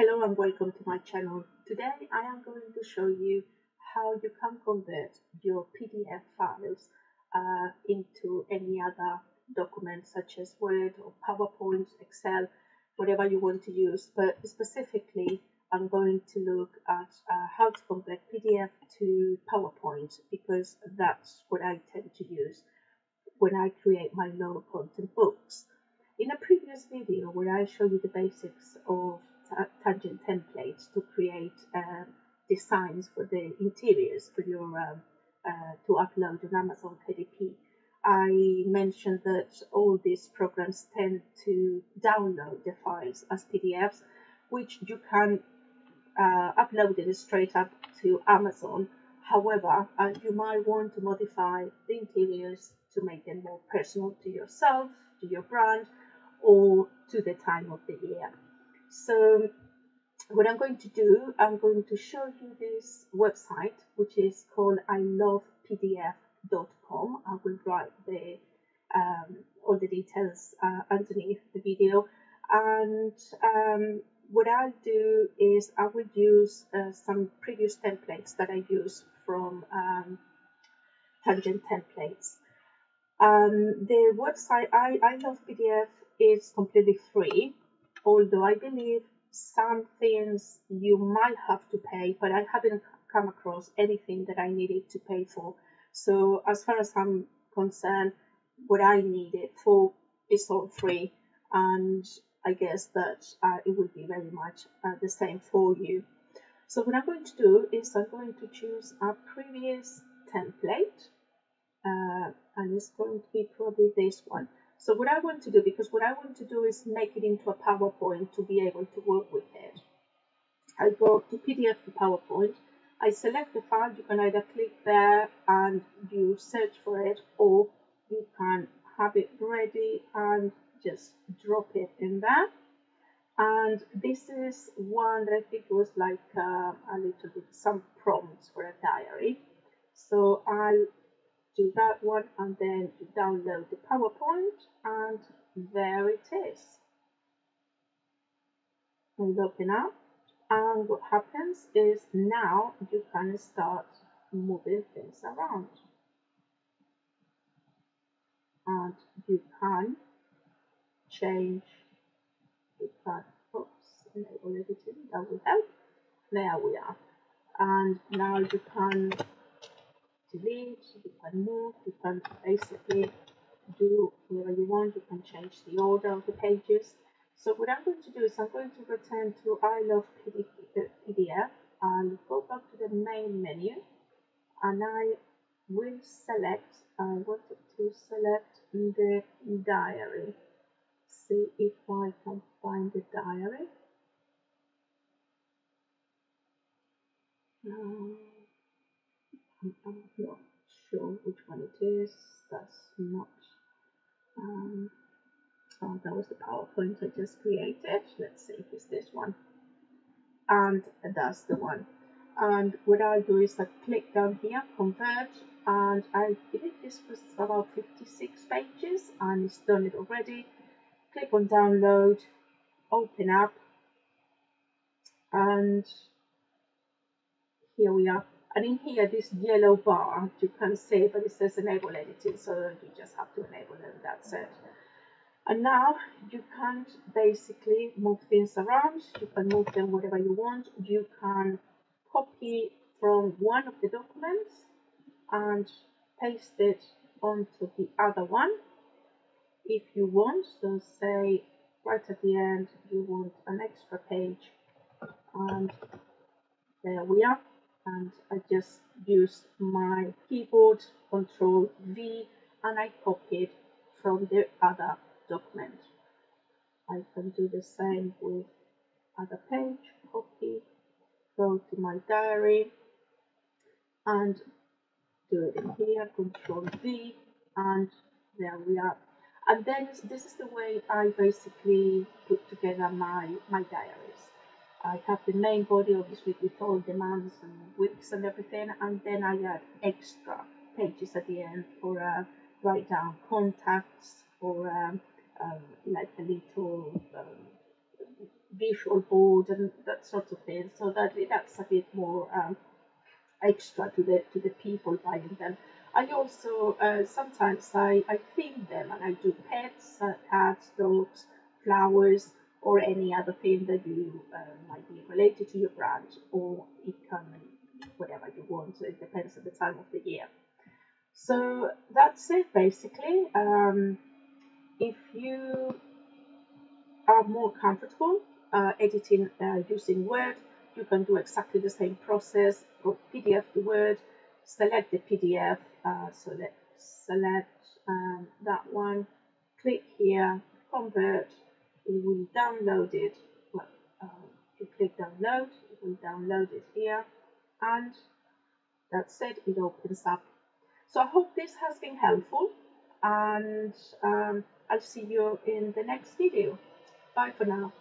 Hello and welcome to my channel. Today I am going to show you how you can convert your PDF files uh, into any other document such as Word or PowerPoint, Excel, whatever you want to use. But specifically, I'm going to look at uh, how to convert PDF to PowerPoint because that's what I tend to use when I create my low content books. In a previous video where I show you the basics of tangent templates to create um, designs for the interiors for your um, uh, to upload on Amazon KDP, I mentioned that all these programs tend to download the files as PDFs, which you can uh, upload it straight up to Amazon. However, uh, you might want to modify the interiors to make them more personal to yourself, to your brand, or to the time of the year. So what I'm going to do, I'm going to show you this website, which is called ilovepdf.com. I will write the um, all the details uh, underneath the video. And um, what I'll do is I will use uh, some previous templates that I use from um, Tangent Templates. Um, the website I, I Love PDF is completely free, although I believe some things you might have to pay, but I haven't come across anything that I needed to pay for. So as far as I'm concerned, what I needed for is all free, and I guess that uh, it will be very much uh, the same for you. So what I'm going to do is I'm going to choose a previous template, uh, and it's going to be probably this one. So what I want to do, because what I want to do is make it into a PowerPoint to be able to work with it. I go to PDF to PowerPoint. I select the file. You can either click there and you search for it, or you can have it ready and just drop it in there. And this is one that I think was like uh, a little bit some prompts for a diary. So I'll do that one and then download the PowerPoint and there it is. And open up and what happens is now you can start moving things around. And you can change, you can, oops, enable editing, that will help. There we are. And now you can delete, you can move, you can basically do whatever you want, you can change the order of the pages. So what I'm going to do is I'm going to return to I love PDF and go back to the main menu and I will select, I wanted to select the diary. See if I can find the diary. Um, I'm not sure which one it is. That's not. Um, oh, that was the PowerPoint I just created. Let's see if it's this one. And that's the one. And what I'll do is I click down here, convert, and I believe this was about 56 pages, and it's done it already. Click on download, open up, and here we are and in here, this yellow bar, you can see, but it says enable editing, so you just have to enable it, that's it. And now you can basically move things around. You can move them whatever you want. You can copy from one of the documents and paste it onto the other one if you want. So say right at the end you want an extra page and there we are and I just used my keyboard control V and I copied from the other document. I can do the same with other page, copy, go to my diary and do it here, control V and there we are. And then this is the way I basically put together my, my diaries. I have the main body obviously with all the months and weeks and everything and then I add extra pages at the end for uh, write down contacts or um, um, like a little um, visual board and that sort of thing. So that that's a bit more um, extra to the to the people buying them. I also uh, sometimes I, I theme them and I do pets, uh, cats, dogs, flowers, or any other thing that you uh, might be related to your brand, or it can whatever you want. So it depends on the time of the year. So that's it basically. Um, if you are more comfortable uh, editing uh, using Word, you can do exactly the same process. Go PDF to Word, select the PDF, uh, so let's select um, that one, click here, convert, it will download it. Well, um, you click download, it will download it here, and that's it, it opens up. So I hope this has been helpful, and um, I'll see you in the next video. Bye for now.